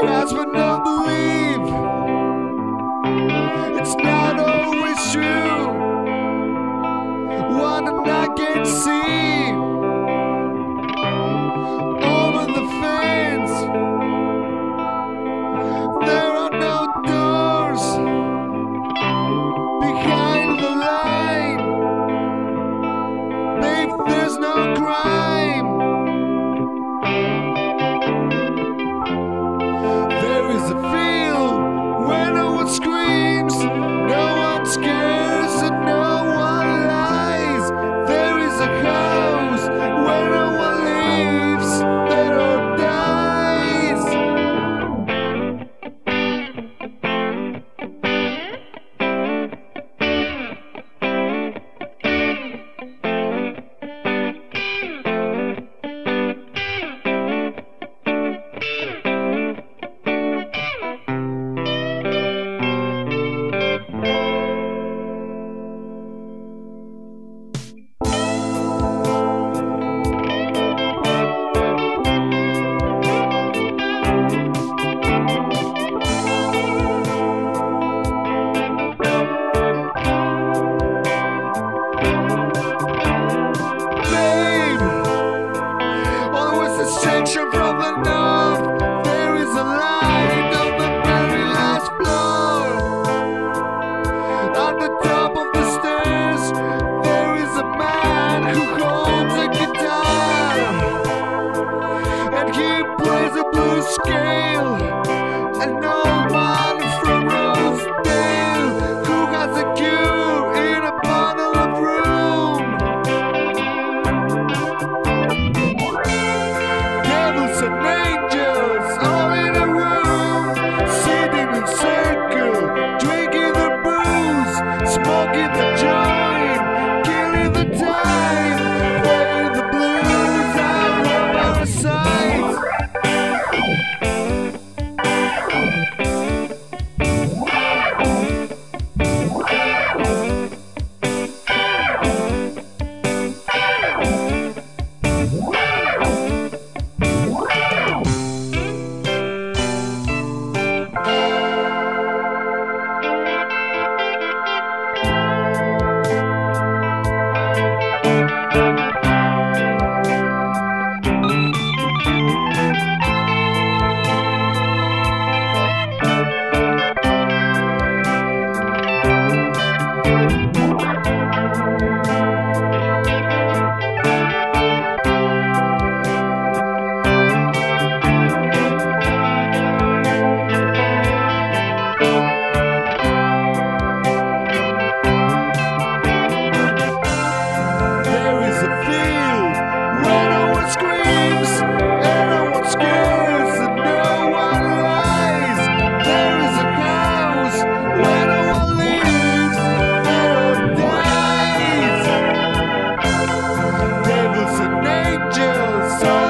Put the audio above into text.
Trust but not believe. It's not always true. What I get seen. scared. and angels.